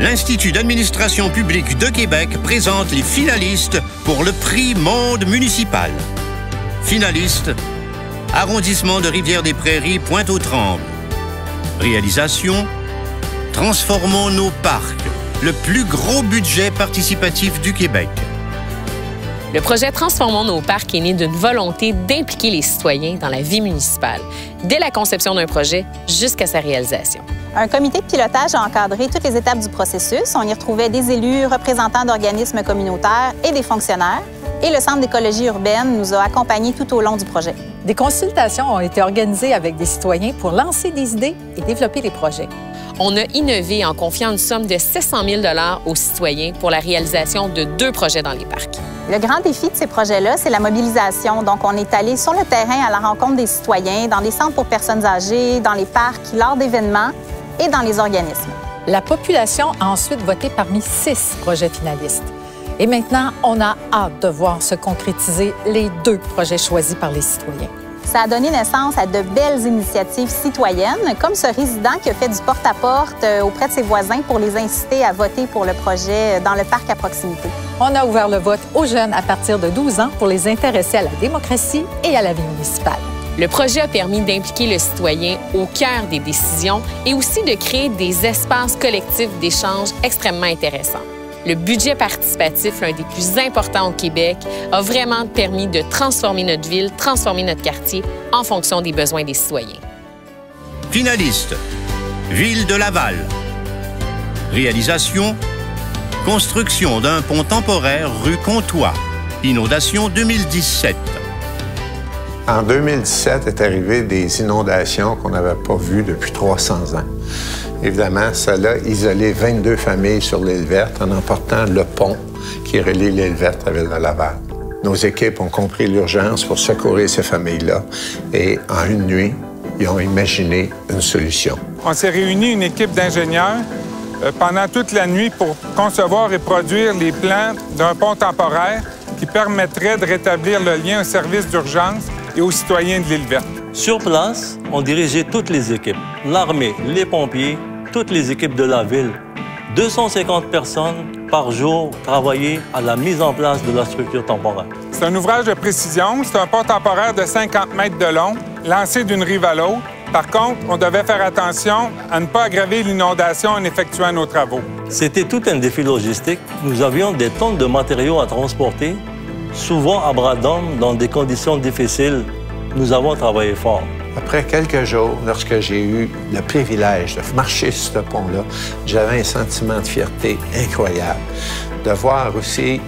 l'Institut d'administration publique de Québec présente les finalistes pour le prix Monde municipal. Finalistes, arrondissement de Rivière-des-Prairies, Pointe-aux-Trembles. Réalisation, transformons nos parcs, le plus gros budget participatif du Québec. Le projet Transformons nos parcs est né d'une volonté d'impliquer les citoyens dans la vie municipale, dès la conception d'un projet jusqu'à sa réalisation. Un comité de pilotage a encadré toutes les étapes du processus. On y retrouvait des élus, représentants d'organismes communautaires et des fonctionnaires. Et le Centre d'écologie urbaine nous a accompagnés tout au long du projet. Des consultations ont été organisées avec des citoyens pour lancer des idées et développer des projets. On a innové en confiant une somme de 700 000 aux citoyens pour la réalisation de deux projets dans les parcs. Le grand défi de ces projets-là, c'est la mobilisation. Donc, on est allé sur le terrain à la rencontre des citoyens, dans des centres pour personnes âgées, dans les parcs, lors d'événements et dans les organismes. La population a ensuite voté parmi six projets finalistes. Et maintenant, on a hâte de voir se concrétiser les deux projets choisis par les citoyens. Ça a donné naissance à de belles initiatives citoyennes, comme ce résident qui a fait du porte-à-porte euh, auprès de ses voisins pour les inciter à voter pour le projet dans le parc à proximité. On a ouvert le vote aux jeunes à partir de 12 ans pour les intéresser à la démocratie et à la vie municipale. Le projet a permis d'impliquer le citoyen au cœur des décisions et aussi de créer des espaces collectifs d'échange extrêmement intéressants. Le budget participatif, l'un des plus importants au Québec, a vraiment permis de transformer notre ville, transformer notre quartier en fonction des besoins des citoyens. Finaliste, Ville de Laval. Réalisation, construction d'un pont temporaire rue Comtois. Inondation 2017. En 2017 est arrivé des inondations qu'on n'avait pas vues depuis 300 ans. Évidemment, ça a isolé 22 familles sur l'île verte en emportant le pont qui relie l'île verte à Ville de Laval. Nos équipes ont compris l'urgence pour secourir ces familles-là et en une nuit, ils ont imaginé une solution. On s'est réuni une équipe d'ingénieurs euh, pendant toute la nuit pour concevoir et produire les plans d'un pont temporaire qui permettrait de rétablir le lien au service d'urgence et aux citoyens de l'île verte. Sur place, on dirigeait toutes les équipes, l'armée, les pompiers, toutes les équipes de la ville. 250 personnes par jour travaillaient à la mise en place de la structure temporaire. C'est un ouvrage de précision. C'est un pont temporaire de 50 mètres de long, lancé d'une rive à l'autre. Par contre, on devait faire attention à ne pas aggraver l'inondation en effectuant nos travaux. C'était tout un défi logistique. Nous avions des tonnes de matériaux à transporter, souvent à bras d'hommes dans des conditions difficiles. Nous avons travaillé fort. Après quelques jours, lorsque j'ai eu le privilège de marcher sur ce pont-là, j'avais un sentiment de fierté incroyable. De voir aussi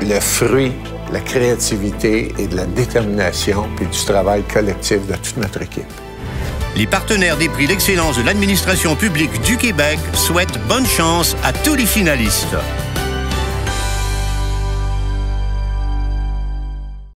le fruit de la créativité et de la détermination, puis du travail collectif de toute notre équipe. Les partenaires des prix d'excellence de l'administration publique du Québec souhaitent bonne chance à tous les finalistes.